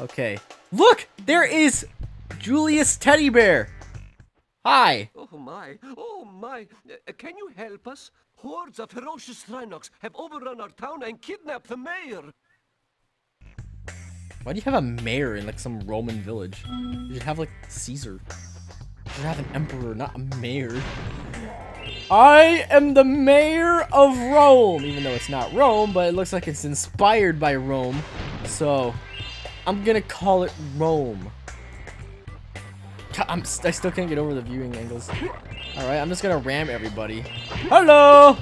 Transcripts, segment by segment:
Okay. Look! There is Julius Teddy Bear! Hi! Oh my, oh my. Uh, can you help us? Hordes of ferocious Rhynocs have overrun our town and kidnapped the mayor. Why do you have a mayor in like some Roman village? You should have like Caesar. You should have an emperor, not a mayor. I am the mayor of Rome! Even though it's not Rome, but it looks like it's inspired by Rome. So, I'm gonna call it Rome. I'm, I still can't get over the viewing angles. Alright, I'm just gonna ram everybody. Hello!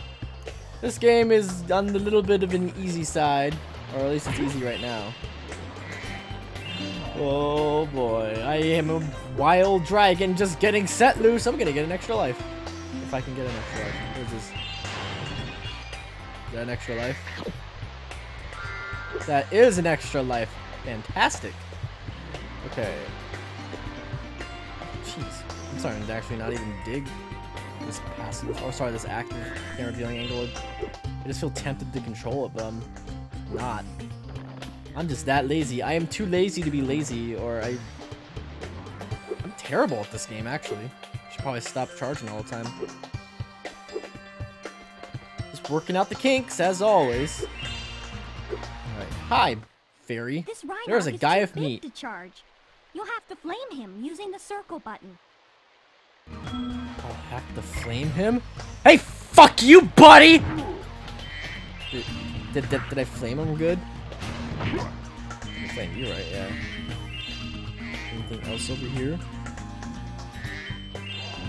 This game is on the little bit of an easy side. Or at least it's easy right now. Oh boy, I am a wild dragon just getting set loose. I'm gonna get an extra life. If I can get an extra life. This? Is that an extra life? That is an extra life. Fantastic. Okay. Jeez. I'm starting to actually not even dig this passive, or sorry, this active camera viewing angle. I just feel tempted to control it, but I'm not. I'm just that lazy. I am too lazy to be lazy, or I... I'm terrible at this game, actually. Should probably stop charging all the time. Just working out the kinks, as always. Alright. Hi, fairy. This There's a guy of meat. to charge. You'll have to flame him using the circle button. I'll have to flame him? Hey, fuck you, buddy! Did, did, did, did I flame him good? I flame you, right? Yeah. Anything else over here?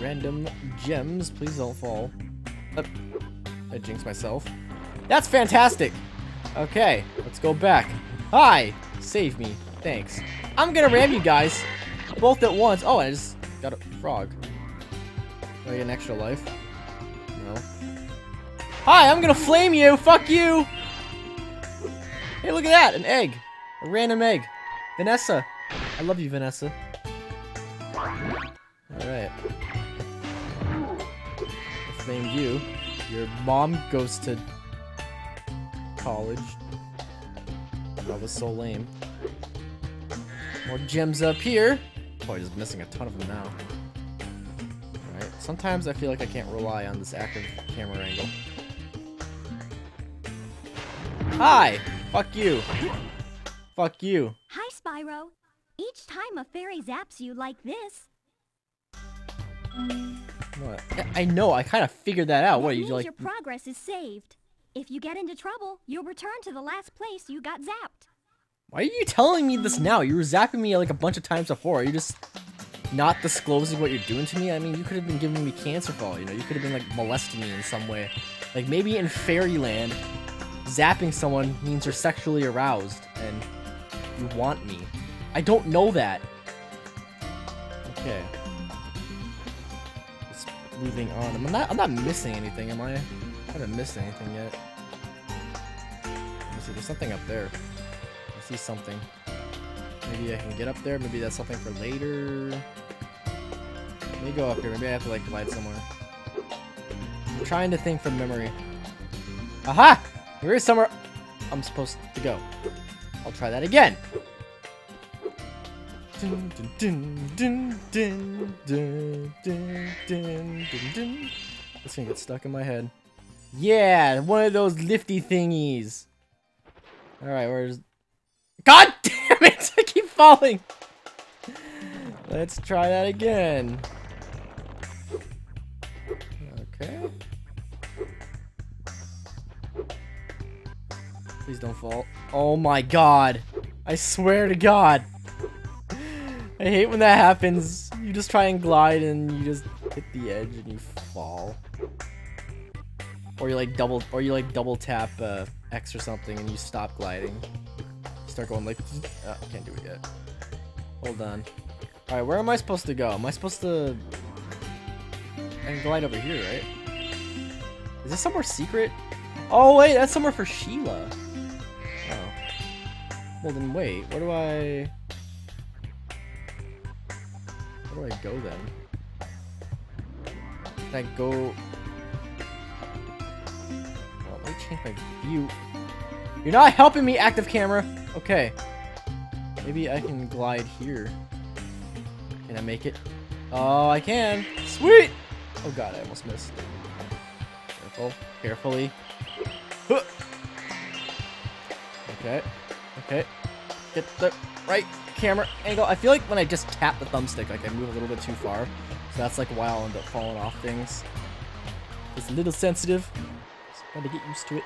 Random gems. Please don't fall. Uh, I jinxed myself. That's fantastic! Okay, let's go back. Hi! Save me. Thanks. I'm gonna ram you guys. Both at once. Oh, I just got a frog. I get an extra life? No. Hi, I'm gonna flame you! Fuck you! Hey, look at that! An egg! A random egg. Vanessa. I love you, Vanessa. Alright. I flamed you. Your mom goes to college. That was so lame. More gems up here. Boy, just missing a ton of them now. Alright, sometimes I feel like I can't rely on this active camera angle. Hi! Fuck you! Fuck you! Hi, Spyro. Each time a fairy zaps you like this, What? I- I know, I kind of figured that out. that What, you like... your progress is saved. If you get into trouble, you'll return to the last place you got zapped. Why are you telling me this now? You were zapping me like a bunch of times before. You're you just not disclosing what you're doing to me? I mean, you could have been giving me cancer fall, you know? You could have been like molesting me in some way. Like maybe in fairyland, zapping someone means you're sexually aroused and you want me. I don't know that. Okay. Just moving on. I'm not I'm not missing anything, am I? haven't missed anything yet. Let me see, there's something up there. I see something. Maybe I can get up there. Maybe that's something for later. Let me go up here. Maybe I have to like glide somewhere. I'm trying to think from memory. Aha! Here is somewhere I'm supposed to go. I'll try that again. It's gonna get stuck in my head. Yeah, one of those lifty thingies. Alright, where's... God damn it! I keep falling! Let's try that again. Okay. Please don't fall. Oh my god. I swear to god. I hate when that happens. You just try and glide and you just hit the edge and you fall. Or you like double or you like double tap uh, X or something and you stop gliding. You start going like uh, can't do it yet. Hold on. Alright, where am I supposed to go? Am I supposed to I can glide over here, right? Is this somewhere secret? Oh wait, that's somewhere for Sheila. Oh. Well then wait, where do I Where do I go then? Can I go change my view. You're not helping me, active camera. Okay. Maybe I can glide here. Can I make it? Oh, I can. Sweet! Oh god, I almost missed. Careful. Carefully. Okay. Okay. Get the right camera angle. I feel like when I just tap the thumbstick, like I move a little bit too far. So that's like why I'll end up falling off things. It's a little sensitive. Gotta get used to it.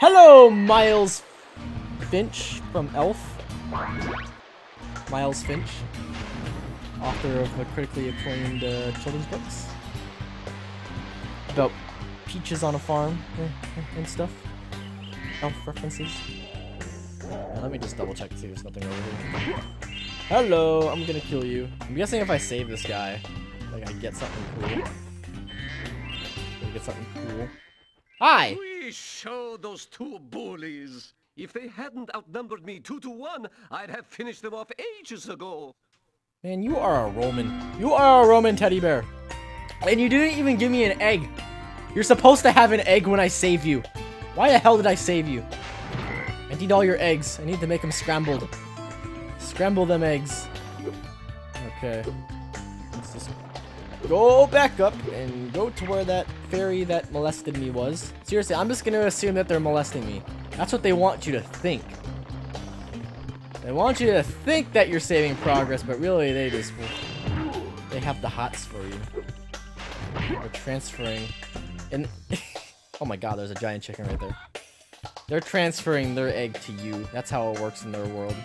Hello, Miles Finch from Elf. Miles Finch, author of the critically acclaimed uh, children's books about peaches on a farm eh, eh, and stuff. Elf references. Yeah, let me just double check to see if there's nothing over here. Hello, I'm gonna kill you. I'm guessing if I save this guy, like I get something cool. I get something cool. Hi! We show those two bullies. If they hadn't outnumbered me two to one, I'd have finished them off ages ago. Man, you are a Roman. You are a Roman teddy bear. And you didn't even give me an egg. You're supposed to have an egg when I save you. Why the hell did I save you? I need all your eggs. I need to make them scrambled. Scramble them eggs. Okay. Let's just go back up and go to where that fairy that molested me was. Seriously, I'm just gonna assume that they're molesting me. That's what they want you to think. They want you to think that you're saving progress, but really they just they have the hots for you. They're transferring and oh my god, there's a giant chicken right there. They're transferring their egg to you. That's how it works in their world.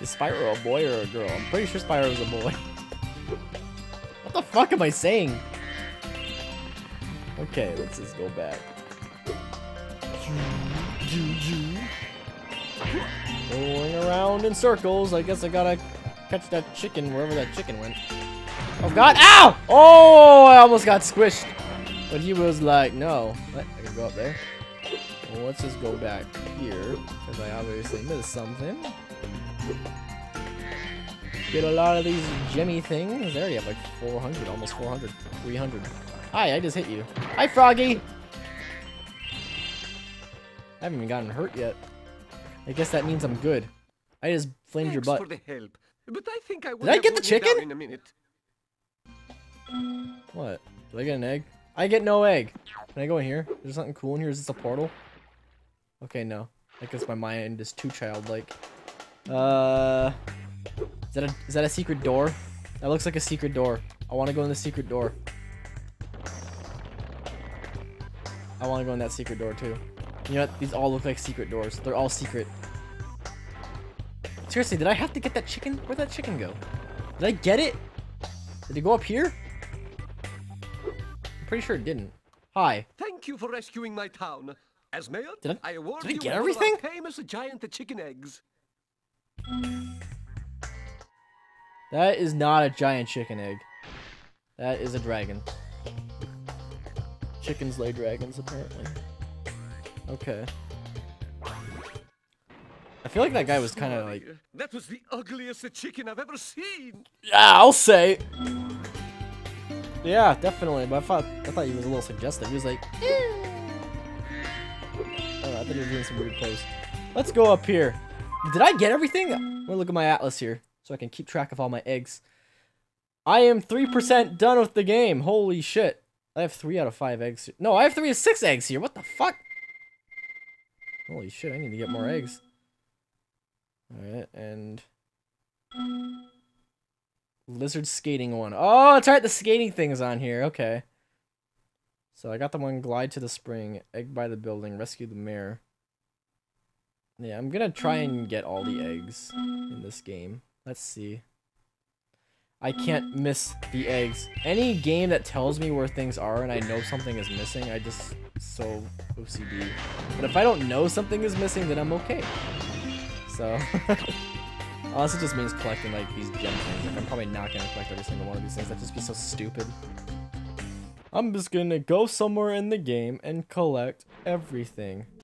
Is Spyro a boy or a girl? I'm pretty sure Spyro is a boy. fuck am I saying? Okay, let's just go back. Going around in circles. I guess I gotta catch that chicken wherever that chicken went. Oh god, ow! Oh, I almost got squished. But he was like, no. What? I can go up there. Well, let's just go back here, because I obviously missed something. Get a lot of these gemmy things. There you have like 400, almost 400, 300. Hi, I just hit you. Hi, Froggy! I haven't even gotten hurt yet. I guess that means I'm good. I just flamed Thanks your for butt. the help. But I think I Did I get the run you down chicken? in a minute. What? Did I get an egg? I get no egg. Can I go in here? Is there something cool in here? Is this a portal? Okay, no. I guess my mind is too childlike. Uh, is that a is that a secret door? That looks like a secret door. I want to go in the secret door. I want to go in that secret door too. You know what? These all look like secret doors. They're all secret. Seriously, did I have to get that chicken? Where'd that chicken go? Did I get it? Did it go up here? I'm pretty sure it didn't. Hi. Thank you for rescuing my town. As mayor, Did I- award did I you get everything? famous giant the chicken eggs. That is not a giant chicken egg. That is a dragon. Chickens lay dragons, apparently. Okay. I feel like that guy was kind of like... That was the ugliest chicken I've ever seen. Yeah, I'll say! Yeah, definitely, but I thought, I thought he was a little suggestive. He was like... "Eh." Oh, I thought he was doing some weird pose. Let's go up here. Did I get everything? I'm gonna look at my atlas here, so I can keep track of all my eggs. I am 3% done with the game. Holy shit. I have 3 out of 5 eggs. No, I have 3 of 6 eggs here. What the fuck? Holy shit, I need to get more eggs. Alright, and... Lizard skating one. Oh, that's right, the skating thing is on here. Okay. So I got the one glide to the spring, egg by the building, rescue the mayor. Yeah, I'm gonna try and get all the eggs in this game. Let's see. I can't um. miss the eggs. Any game that tells me where things are and I know something is missing, I just so OCD. But if I don't know something is missing, then I'm okay. So, unless it just means collecting like these gem things, like I'm probably not gonna collect every single one of these things. That'd just be so stupid. I'm just gonna go somewhere in the game and collect everything.